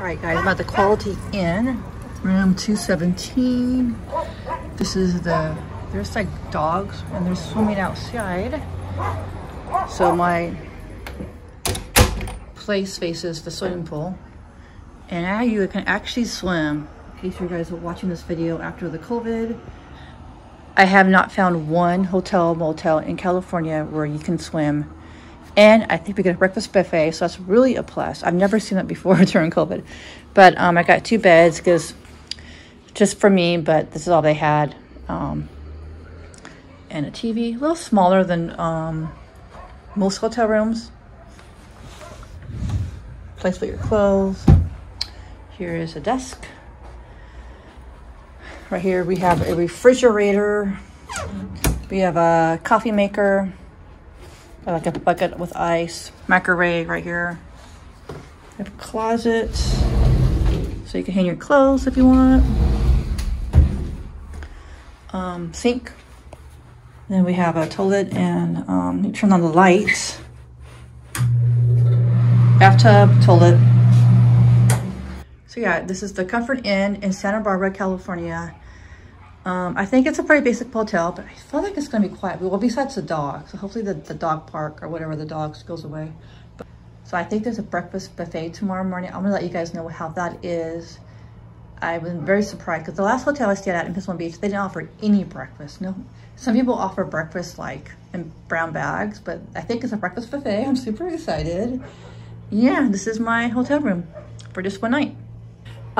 All right, guys, I'm at the Quality Inn, room 217. This is the, there's like dogs and they're swimming outside. So my place faces the swimming pool. And now you can actually swim. In case you guys are watching this video after the COVID, I have not found one hotel motel in California where you can swim and I think we get a breakfast buffet, so that's really a plus. I've never seen that before during COVID. But um, I got two beds because just for me, but this is all they had. Um, and a TV, a little smaller than um, most hotel rooms. Place for your clothes. Here is a desk. Right here we have a refrigerator. We have a coffee maker like a bucket with ice, microwave right here. We have a closet, so you can hang your clothes if you want. Um, sink. Then we have a toilet and um, you turn on the lights. Bathtub, toilet. So yeah, this is the Comfort Inn in Santa Barbara, California. Um, I think it's a pretty basic hotel, but I feel like it's going to be quiet. Well, besides the dog. So hopefully the, the dog park or whatever the dogs goes away. But, so I think there's a breakfast buffet tomorrow morning. I'm going to let you guys know how that is. I was very surprised because the last hotel I stayed at in Pismo Beach, they didn't offer any breakfast. No, Some people offer breakfast like in brown bags, but I think it's a breakfast buffet. I'm super excited. Yeah, this is my hotel room for just one night.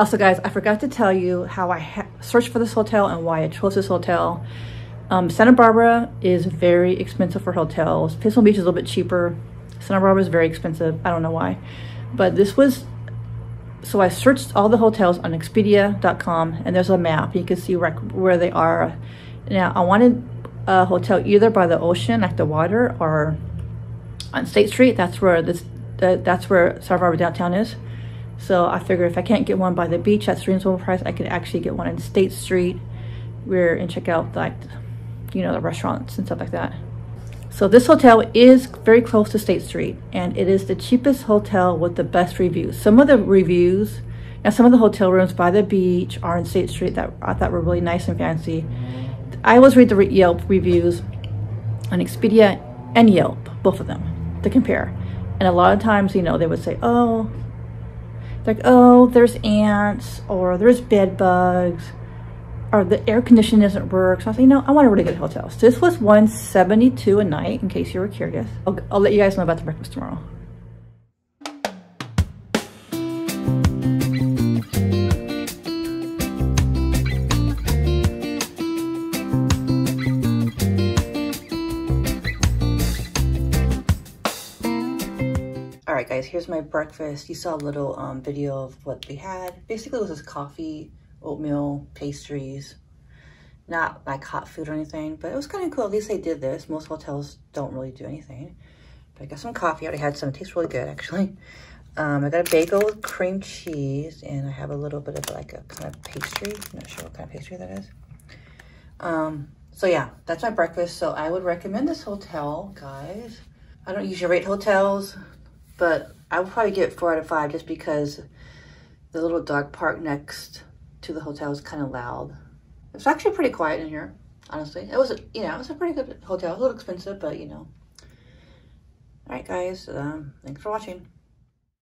Also, guys, I forgot to tell you how I searched for this hotel and why I chose this hotel. Um, Santa Barbara is very expensive for hotels. Pismo Beach is a little bit cheaper. Santa Barbara is very expensive. I don't know why. But this was, so I searched all the hotels on Expedia.com and there's a map. You can see where they are. Now, I wanted a hotel either by the ocean, like the water, or on State Street. That's where this, uh, that's where Santa Barbara downtown is. So I figured if I can't get one by the beach at reasonable price, I could actually get one in State Street where and check out like, you know, the restaurants and stuff like that. So this hotel is very close to State Street and it is the cheapest hotel with the best reviews. Some of the reviews, now some of the hotel rooms by the beach are in State Street that I thought were really nice and fancy. I always read the Yelp reviews on Expedia and Yelp, both of them, to compare. And a lot of times, you know, they would say, oh, like, oh, there's ants or there's bed bugs or the air conditioning doesn't work. So I you know, I want a really good hotel. So this was 172 a night, in case you were curious. I'll, I'll let you guys know about the breakfast tomorrow. Guys, here's my breakfast. You saw a little um, video of what they had. Basically, it was just coffee, oatmeal, pastries. Not like hot food or anything, but it was kind of cool. At least they did this. Most hotels don't really do anything. But I got some coffee. I already had some. It tastes really good, actually. Um, I got a bagel with cream cheese, and I have a little bit of like a kind of pastry. I'm not sure what kind of pastry that is. Um, so yeah, that's my breakfast. So I would recommend this hotel, guys. I don't usually rate hotels but I would probably give it four out of five just because the little dog park next to the hotel is kind of loud. It's actually pretty quiet in here, honestly. It was, a, you know, it was a pretty good hotel. A little expensive, but you know. All right, guys. Um, thanks for watching.